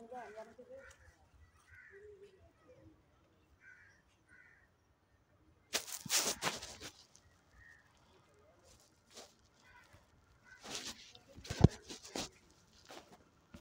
không cho anh em cái